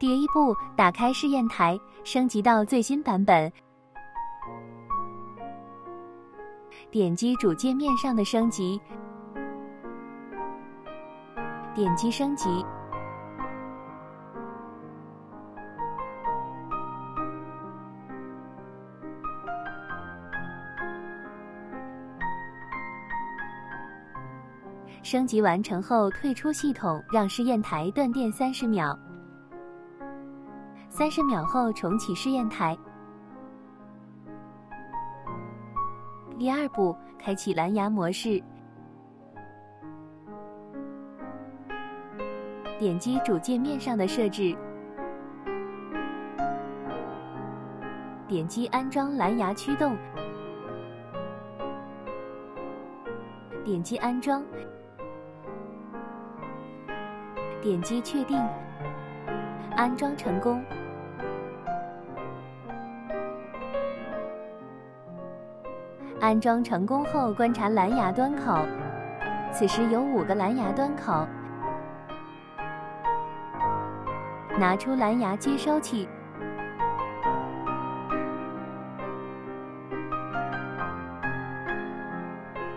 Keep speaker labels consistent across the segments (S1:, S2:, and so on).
S1: 第一步，打开试验台，升级到最新版本。点击主界面上的升级，点击升级。升级完成后，退出系统，让试验台断电三十秒。三十秒后重启试验台。第二步，开启蓝牙模式。点击主界面上的设置，点击安装蓝牙驱动，点击安装。点击确定，安装成功。安装成功后，观察蓝牙端口，此时有五个蓝牙端口。拿出蓝牙接收器，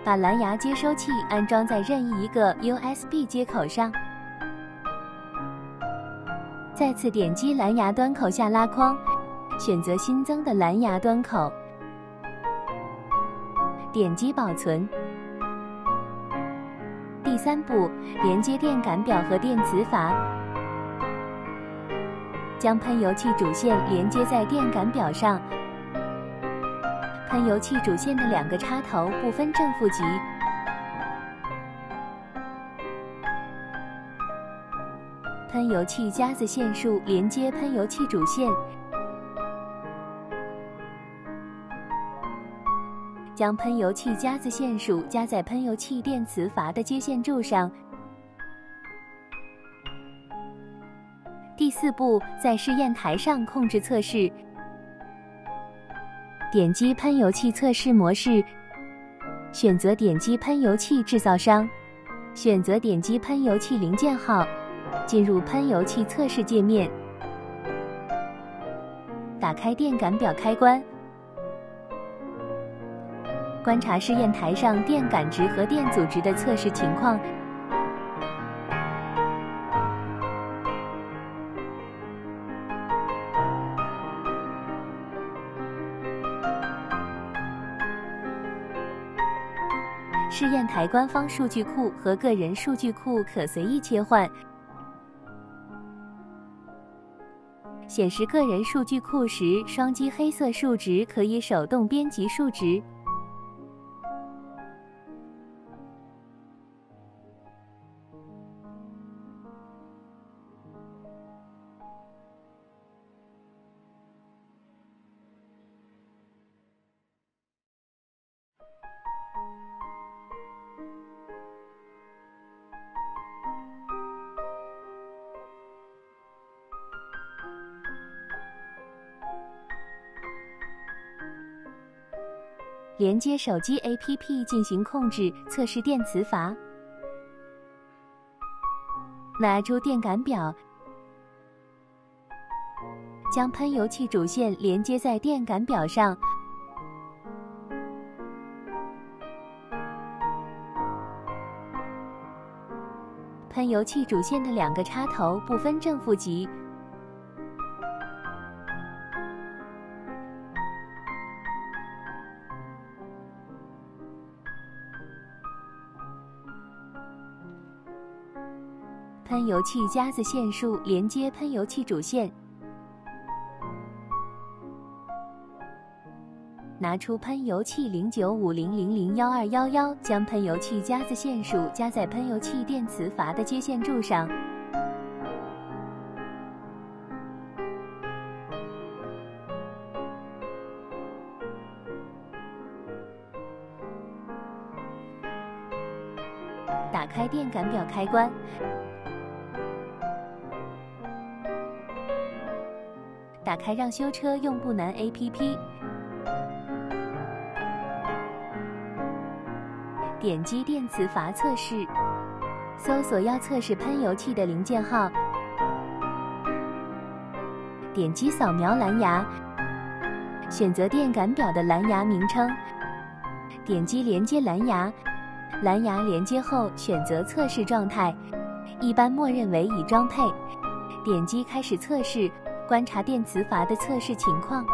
S1: 把蓝牙接收器安装在任意一个 USB 接口上。再次点击蓝牙端口下拉框，选择新增的蓝牙端口，点击保存。第三步，连接电感表和电磁阀，将喷油器主线连接在电感表上，喷油器主线的两个插头不分正负极。喷油器夹子线束连接喷油器主线，将喷油器夹子线束夹在喷油器电磁阀的接线柱上。第四步，在试验台上控制测试，点击喷油器测试模式，选择点击喷油器制造商，选择点击喷油器零件号。进入喷油器测试界面，打开电感表开关，观察试验台上电感值和电阻值的测试情况。试验台官方数据库和个人数据库可随意切换。显示个人数据库时，双击黑色数值可以手动编辑数值。连接手机 APP 进行控制测试电磁阀，拿出电感表，将喷油器主线连接在电感表上，喷油器主线的两个插头不分正负极。喷油器夹子线束连接喷油器主线，拿出喷油器零九五零零零幺二幺幺，将喷油器夹子线束夹在喷油器电磁阀的接线柱上，打开电感表开关。打开让修车用不难 APP，点击电磁阀测试，搜索要测试喷油器的零件号，点击扫描蓝牙，选择电感表的蓝牙名称，点击连接蓝牙。蓝牙连接后，选择测试状态，一般默认为已装配。点击开始测试，观察电磁阀的测试情况。